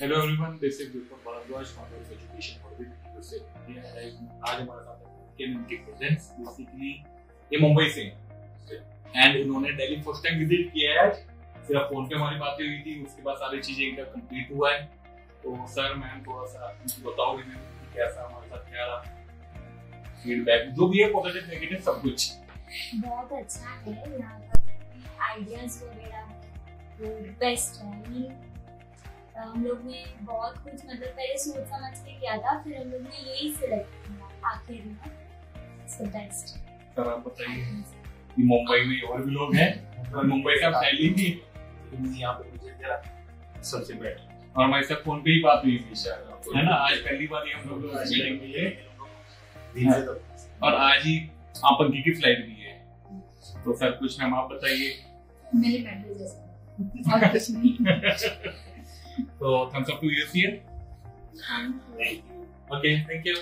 Hello everyone this is Vipul Bhardwaj founder of education orbit से आज हमारे साथ केन इनके प्रेजेंट्स बेसिकली ये मुंबई से एंड इन्होंने दिल्ली फ़र्स्ट टाइम विज़िट किया है सिर्फ़ फ़ोन पे हमारी बातें हुई थी, उसके बाद सारी चीज़ें एकदम कंप्लीट हुआ है। तो सर मैम थोड़ा सा बताओगे मैम कैसा हमारे साथ क्या रहा? फीडबैक जो भी है पॉजिटिव नेगेटिव सब कुछ। बहुत अच्छा है यहाँ पर। आइडियाज़ वगैरह बेस्ट ही हम लोग ने बहुत कुछ मतलब पहले सोच समझ के किया था फिर हम लोग ने यही सिलेक्ट किया आखिर में। द बेस्ट सर आप बताइए कि मुंबई में और भी लोग हैं? और मुंबई का आप पहले भी यहाँ पे मुझे जरा सबसे बेटर और हमारे साथ फ़ोन पे ही बात हुई थी शायद है ना? आज पहली बार ही हम लोग से तो और आज ही आप अंकी की फ़्लाइट भी है। तो सर कुछ नाम आप बताइए। मेरी मेंटल जैसा। और कुछ नहीं। So thumbs up to you, Sian. Okay, thank you.